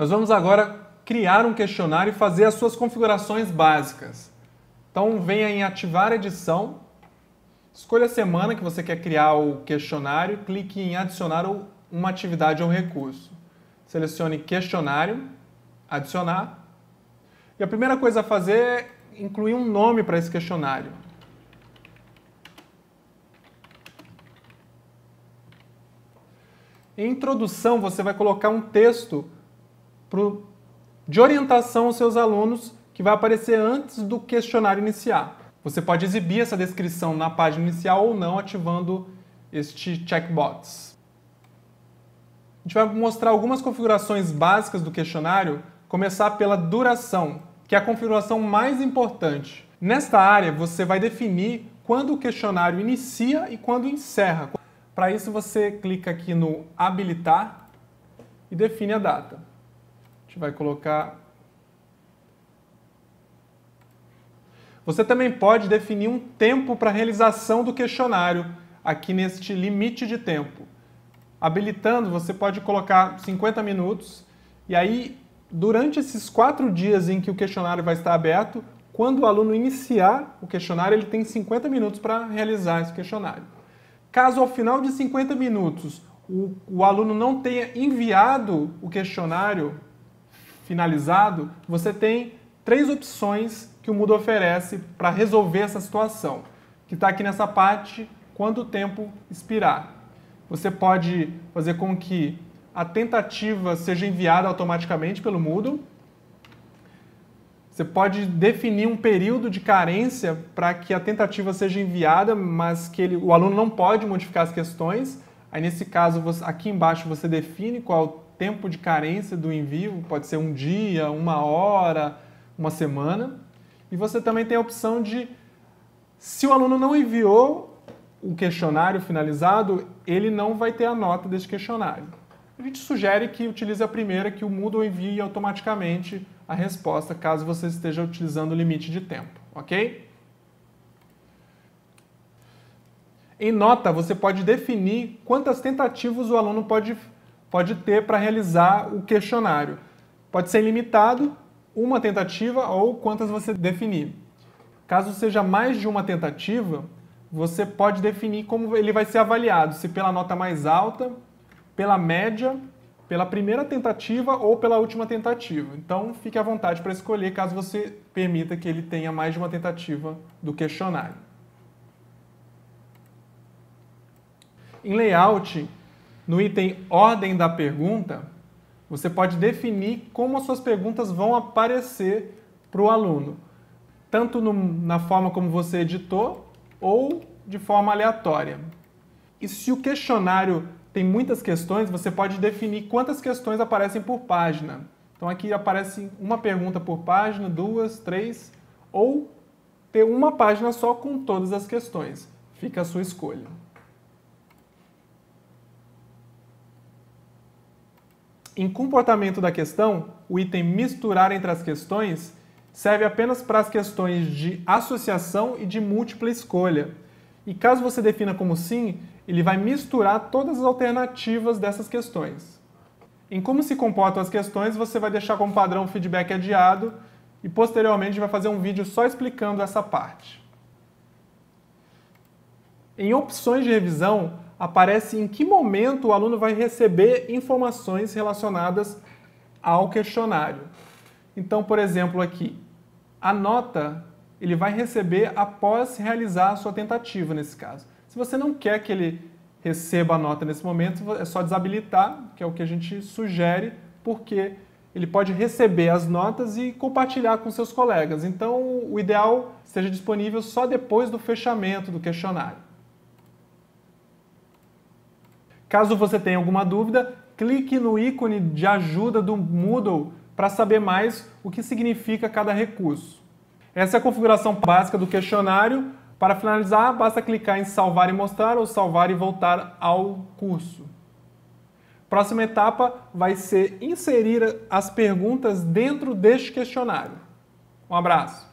Nós vamos agora criar um questionário e fazer as suas configurações básicas. Então venha em ativar edição, escolha a semana que você quer criar o questionário, clique em adicionar uma atividade ou recurso. Selecione questionário, adicionar. E a primeira coisa a fazer é incluir um nome para esse questionário. Em introdução, você vai colocar um texto pro, de orientação aos seus alunos que vai aparecer antes do questionário iniciar. Você pode exibir essa descrição na página inicial ou não, ativando este checkbox. A gente vai mostrar algumas configurações básicas do questionário, começar pela duração, que é a configuração mais importante. Nesta área, você vai definir quando o questionário inicia e quando encerra. Para isso, você clica aqui no habilitar e define a data. Gente vai colocar. Você também pode definir um tempo para a realização do questionário aqui neste limite de tempo. Habilitando, você pode colocar 50 minutos e aí, durante esses quatro dias em que o questionário vai estar aberto, quando o aluno iniciar o questionário, ele tem 50 minutos para realizar esse questionário. Caso ao final de 50 minutos o, o aluno não tenha enviado o questionário finalizado, você tem três opções que o Moodle oferece para resolver essa situação, que está aqui nessa parte, quando o tempo expirar. Você pode fazer com que a tentativa seja enviada automaticamente pelo Moodle, você pode definir um período de carência para que a tentativa seja enviada, mas que ele, o aluno não pode modificar as questões. Aí, nesse caso, você, aqui embaixo você define qual tempo de carência do envio, pode ser um dia, uma hora, uma semana. E você também tem a opção de, se o aluno não enviou o questionário finalizado, ele não vai ter a nota desse questionário. A gente sugere que utilize a primeira, que o Moodle envie automaticamente a resposta caso você esteja utilizando o limite de tempo, ok? Em nota, você pode definir quantas tentativas o aluno pode, pode ter para realizar o questionário. Pode ser limitado, uma tentativa ou quantas você definir. Caso seja mais de uma tentativa, você pode definir como ele vai ser avaliado, se pela nota mais alta, pela média pela primeira tentativa ou pela última tentativa. Então, fique à vontade para escolher caso você permita que ele tenha mais de uma tentativa do questionário. Em layout, no item ordem da pergunta, você pode definir como as suas perguntas vão aparecer para o aluno, tanto no, na forma como você editou ou de forma aleatória. E se o questionário tem muitas questões, você pode definir quantas questões aparecem por página. Então aqui aparece uma pergunta por página, duas, três, ou ter uma página só com todas as questões. Fica a sua escolha. Em comportamento da questão, o item misturar entre as questões serve apenas para as questões de associação e de múltipla escolha. E caso você defina como sim, ele vai misturar todas as alternativas dessas questões. Em como se comportam as questões, você vai deixar como padrão feedback adiado e posteriormente vai fazer um vídeo só explicando essa parte. Em opções de revisão, aparece em que momento o aluno vai receber informações relacionadas ao questionário. Então, por exemplo, aqui, a nota ele vai receber após realizar a sua tentativa nesse caso. Se você não quer que ele receba a nota nesse momento, é só desabilitar, que é o que a gente sugere, porque ele pode receber as notas e compartilhar com seus colegas. Então, o ideal esteja disponível só depois do fechamento do questionário. Caso você tenha alguma dúvida, clique no ícone de ajuda do Moodle para saber mais o que significa cada recurso. Essa é a configuração básica do questionário. Para finalizar, basta clicar em salvar e mostrar ou salvar e voltar ao curso. Próxima etapa vai ser inserir as perguntas dentro deste questionário. Um abraço!